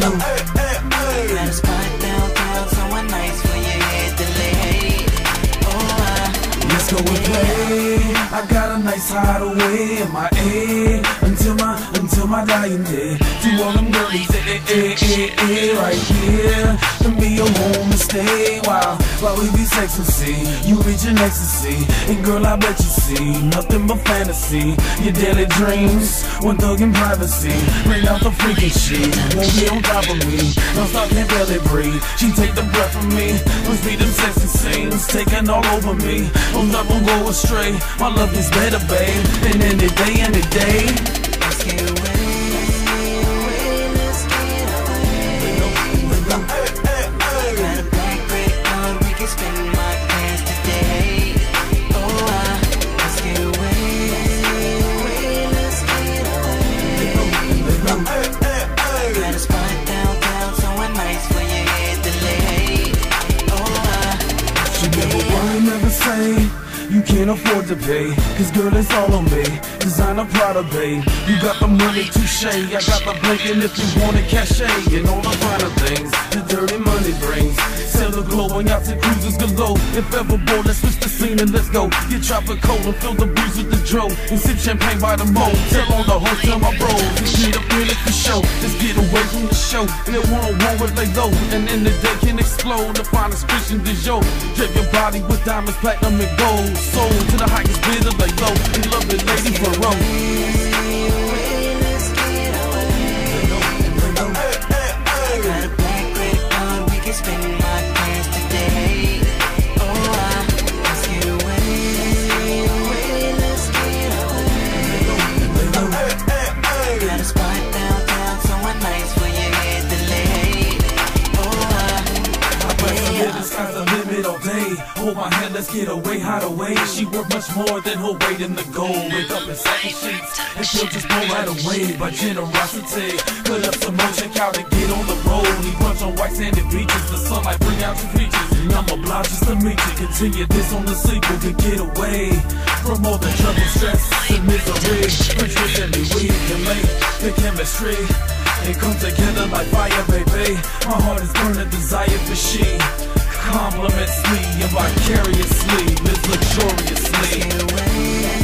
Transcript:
blue. Got a spot away. I got a nice hideaway in my A until my until my dying day. To all them girlies, eh, eh, eh, eh, eh, right here. Can be your home and stay while while we be sexing. See, you reaching ecstasy, and girl, I bet you see nothing but fantasy. Your daily dreams, one thug in privacy. Bring out the freaking shit, won't be on top of me. Don't stop, can't barely breathe. She take the breath from me. Must be them sexy scenes taking all over me. I'll never go astray. My love is better, babe. And any day, any day. Let's get away, away, let's get away. Got a black we can spend. Oh, ah, let's get away, away, let's get away. Got a spot downtown, somewhere nice. Oh, ah, She never never say you can't afford to pay. Cause girl, it's all on me. Designer Prada, babe. You got the money, to touche. I got the blinking if you want it, cachet. And all the finer things the dirty money brings. Sail the glow and yachts and cruises galore. If ever bored, let's switch the scene and let's go. Get tropical and fill the breeze with the dro. And sip champagne by the mo. Tell all the hoes, tell my bros. Just need a for show. Let's get away from the show. And it won't want where they go. And in the day explode. The finest in the show. Drape your body with diamonds, platinum, and gold. Soul to the highest bidder, lay low. And love it, lady, for Hold oh, my hand, let's get away, hide away. She worth much more than her weight in the gold. Wake up in satin sheets, and she'll just blow right away by generosity. Put up some more, check out and get on the road. He punch on white sandy beaches, the sunlight bring out your features. And I'm obliged just to meet you. Continue this on the sequel to get away from all the trouble, stress, and misery. Friendships and we can make the chemistry. And come together like fire, baby. My heart is burning desire for she compliments me and vicariously lives luxuriously.